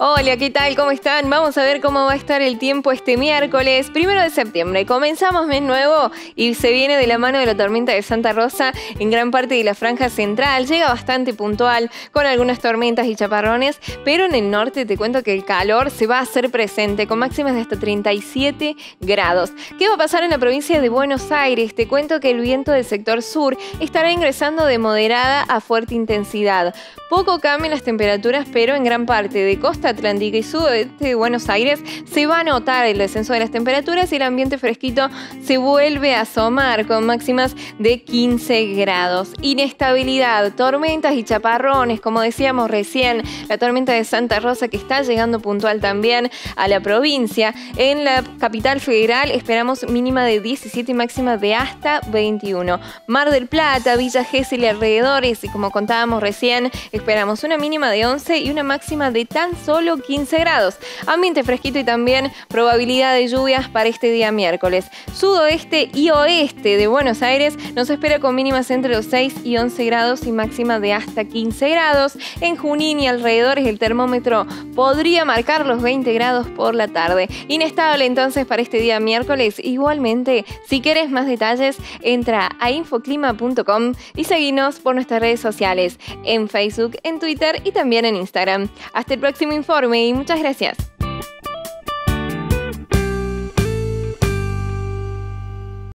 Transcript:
Hola, ¿qué tal? ¿Cómo están? Vamos a ver cómo va a estar el tiempo este miércoles, primero de septiembre. Comenzamos mes nuevo y se viene de la mano de la tormenta de Santa Rosa en gran parte de la franja central. Llega bastante puntual con algunas tormentas y chaparrones, pero en el norte te cuento que el calor se va a hacer presente con máximas de hasta 37 grados. ¿Qué va a pasar en la provincia de Buenos Aires? Te cuento que el viento del sector sur estará ingresando de moderada a fuerte intensidad. Poco cambian las temperaturas, pero en gran parte de costa atlántica y sudeste de Buenos Aires se va a notar el descenso de las temperaturas y el ambiente fresquito se vuelve a asomar con máximas de 15 grados. Inestabilidad, tormentas y chaparrones, como decíamos recién, la tormenta de Santa Rosa que está llegando puntual también a la provincia. En la capital federal esperamos mínima de 17 y máxima de hasta 21. Mar del Plata, Villa Gesell y alrededores, y como contábamos recién, esperamos una mínima de 11 y una máxima de tan solo 15 grados. Ambiente fresquito y también probabilidad de lluvias para este día miércoles. Sudoeste y oeste de Buenos Aires nos espera con mínimas entre los 6 y 11 grados y máxima de hasta 15 grados. En Junín y alrededores el termómetro podría marcar los 20 grados por la tarde. Inestable entonces para este día miércoles. Igualmente, si quieres más detalles, entra a infoclima.com y seguinos por nuestras redes sociales en En Twitter y también en Instagram. Hasta el próximo informe y muchas gracias.